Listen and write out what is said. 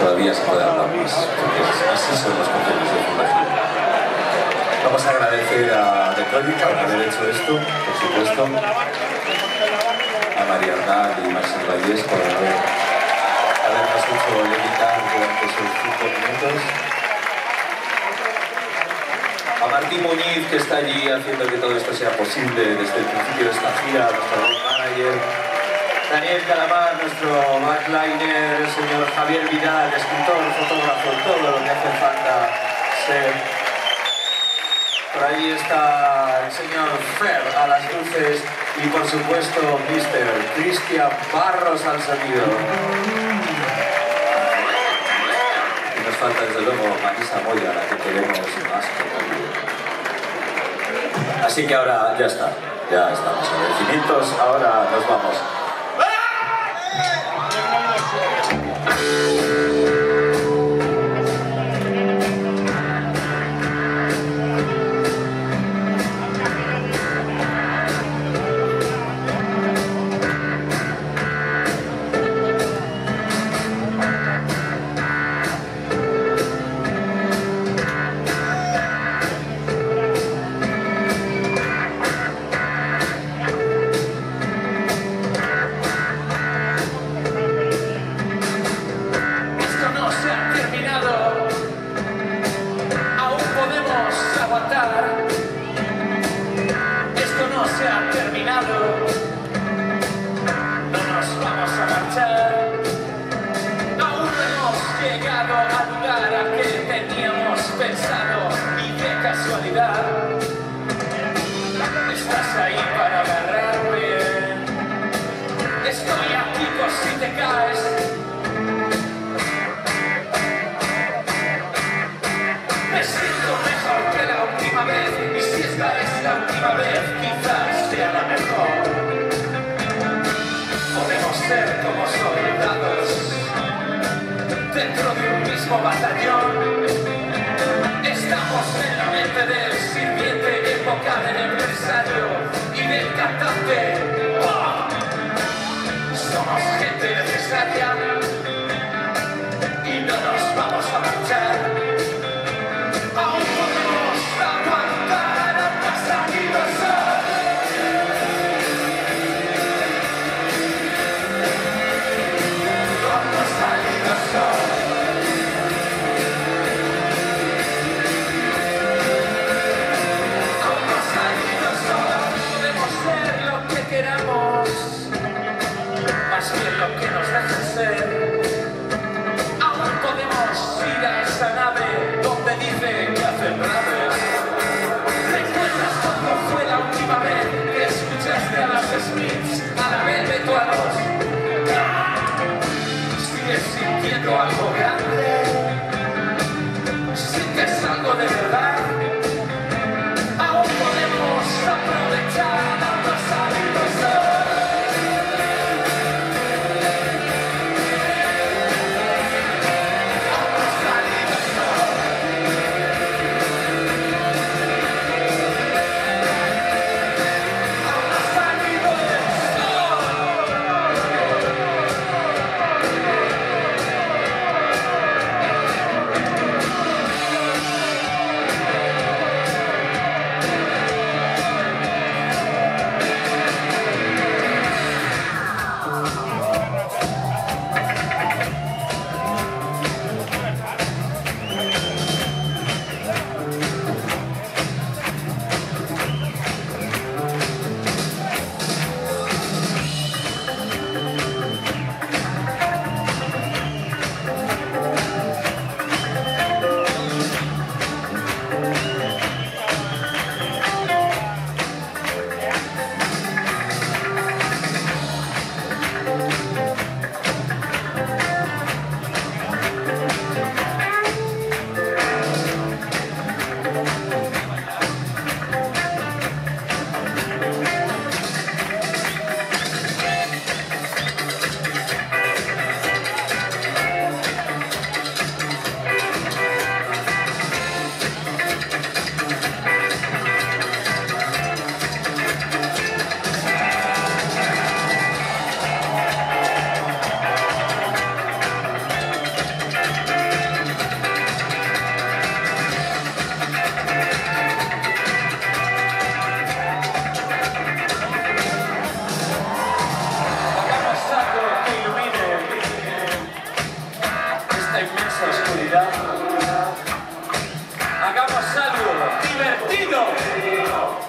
todavía se puede hablar más, porque así son los contenidos de fundación. Vamos a agradecer a Decónica por haber hecho esto, por supuesto, a María Arnal y Marcel Vallés por haber, habernos hecho editar durante esos cinco minutos. A Martín Muñiz, que está allí haciendo que todo esto sea posible desde el principio de esta gira, nuestro manager. Daniel Calamar, nuestro backliner, el señor Javier Vidal, escritor, fotógrafo, todo lo que hace falta ser. Por ahí está el señor Fer a las luces y por supuesto Mr. Cristian Barros al sonido. Y nos falta desde luego Marisa Moya, la que queremos más que. Así que ahora ya está, ya estamos infinitos, ahora nos vamos. Thank you. Estás ahí para agarrarme. Estoy aquí por si te caes. Me siento mejor que la última vez y si esta es la última vez quizás sea la mejor. Podemos ser como soldados dentro de un mismo batallón. Estamos en la mente Martino!